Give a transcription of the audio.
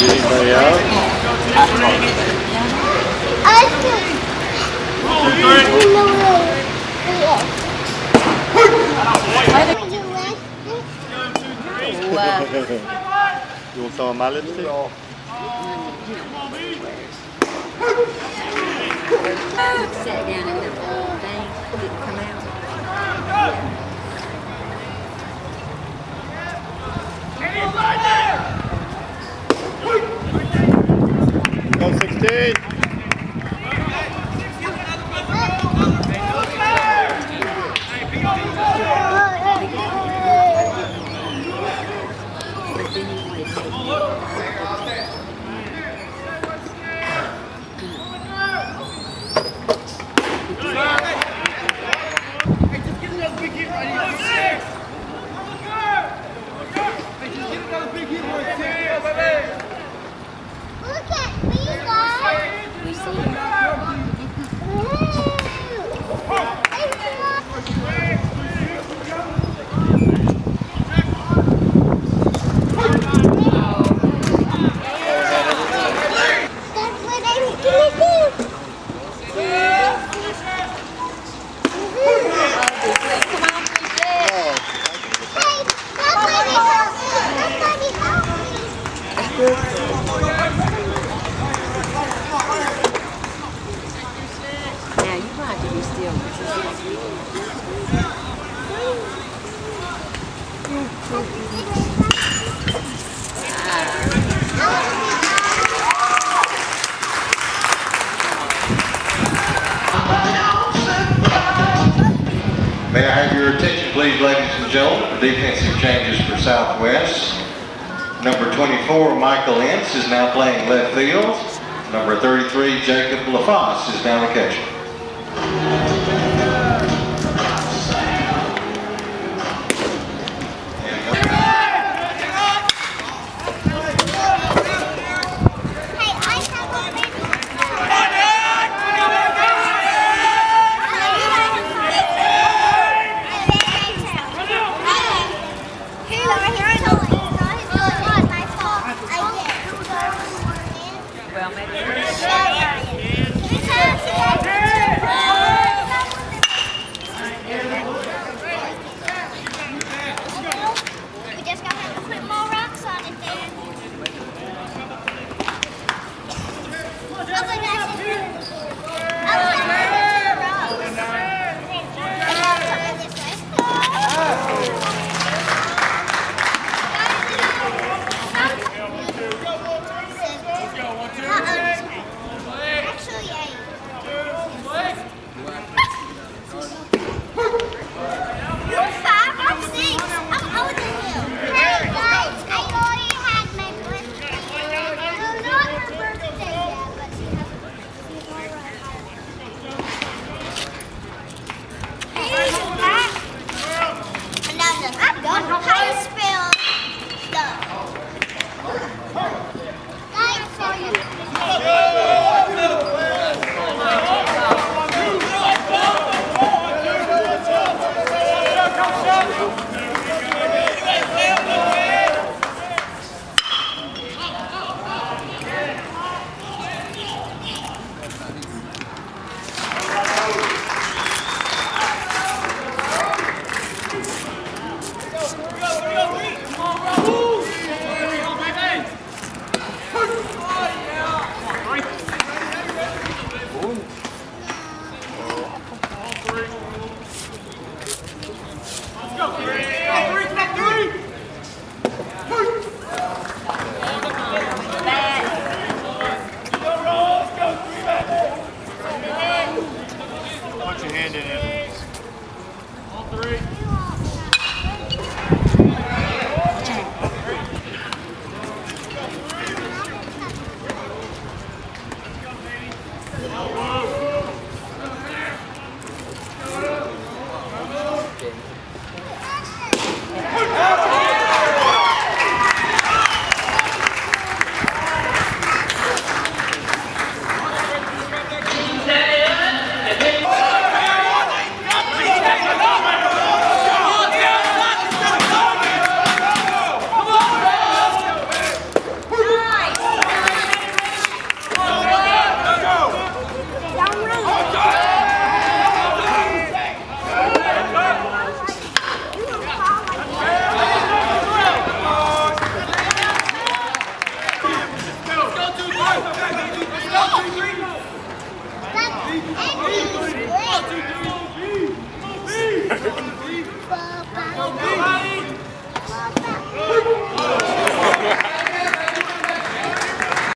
Anybody else? you want some of my 16. May I have your attention, please, ladies and gentlemen, defensive changes for Southwest. Number 24, Michael Ince is now playing left field. Number 33, Jacob LaFosse is now the catcher. landed in. Come on, Come on,